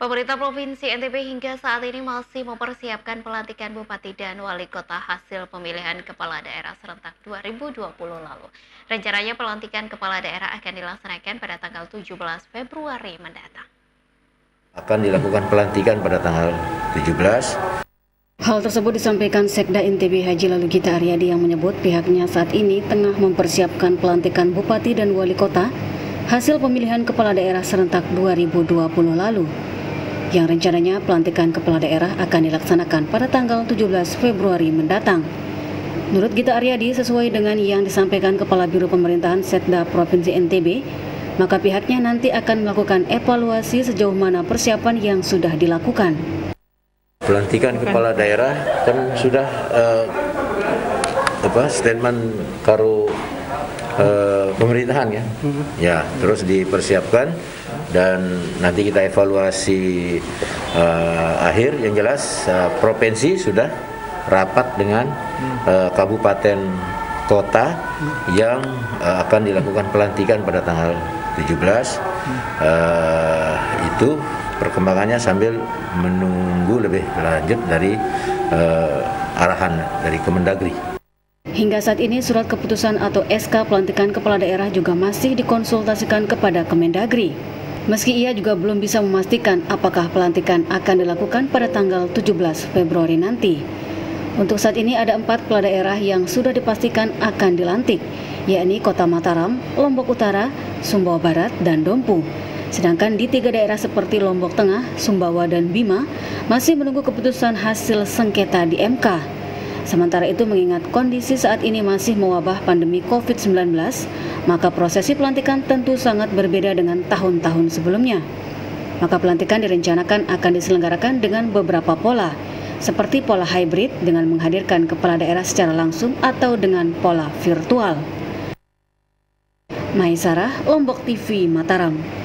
Pemerintah Provinsi NTB hingga saat ini masih mempersiapkan pelantikan Bupati dan Wali Kota hasil pemilihan Kepala Daerah serentak 2020 lalu. Rencananya pelantikan Kepala Daerah akan dilaksanakan pada tanggal 17 Februari mendatang. Akan dilakukan pelantikan pada tanggal 17 Hal tersebut disampaikan Sekda NTB Haji Lalu Gita Aryadi yang menyebut pihaknya saat ini tengah mempersiapkan pelantikan Bupati dan Wali Kota hasil pemilihan Kepala Daerah serentak 2020 lalu yang rencananya pelantikan kepala daerah akan dilaksanakan pada tanggal 17 Februari mendatang. Menurut Gita Aryadi, sesuai dengan yang disampaikan Kepala Biro Pemerintahan Setda Provinsi NTB, maka pihaknya nanti akan melakukan evaluasi sejauh mana persiapan yang sudah dilakukan. Pelantikan kepala daerah kan sudah uh, apa statement karo uh, pemerintahan ya. Mm-hmm. Ya, terus dipersiapkan dan nanti kita evaluasi uh, akhir yang jelas uh, provinsi sudah rapat dengan uh, kabupaten kota yang uh, akan dilakukan pelantikan pada tanggal 17 uh, itu perkembangannya sambil menunggu lebih lanjut dari uh, arahan dari Kemendagri. Hingga saat ini surat keputusan atau SK pelantikan kepala daerah juga masih dikonsultasikan kepada Kemendagri. Meski ia juga belum bisa memastikan apakah pelantikan akan dilakukan pada tanggal 17 Februari nanti. Untuk saat ini ada empat kepala daerah yang sudah dipastikan akan dilantik, yakni Kota Mataram, Lombok Utara, Sumbawa Barat, dan Dompu. Sedangkan di tiga daerah seperti Lombok Tengah, Sumbawa, dan Bima masih menunggu keputusan hasil sengketa di MK. Sementara itu mengingat kondisi saat ini masih mewabah pandemi COVID-19, maka prosesi pelantikan tentu sangat berbeda dengan tahun-tahun sebelumnya. Maka pelantikan direncanakan akan diselenggarakan dengan beberapa pola, seperti pola hybrid dengan menghadirkan kepala daerah secara langsung atau dengan pola virtual. Maisarah, Lombok TV, Mataram.